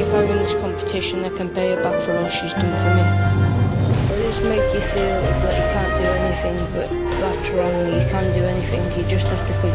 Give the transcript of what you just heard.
if I win this competition, I can pay her back for all she's done for me. It just make you feel that you can't do anything, but that's wrong. You can do anything. You just have to put